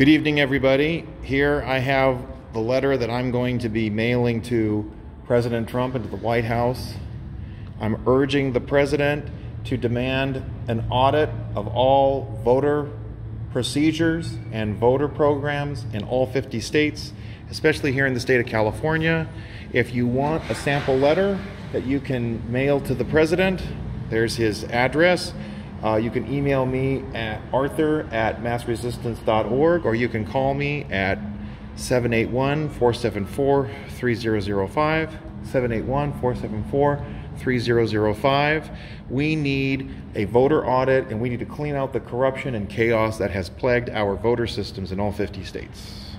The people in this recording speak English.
Good evening, everybody. Here I have the letter that I'm going to be mailing to President Trump and to the White House. I'm urging the president to demand an audit of all voter procedures and voter programs in all 50 states, especially here in the state of California. If you want a sample letter that you can mail to the president, there's his address. Uh, you can email me at arthur at massresistance.org or you can call me at 781 474 3005. 781 474 3005. We need a voter audit and we need to clean out the corruption and chaos that has plagued our voter systems in all 50 states.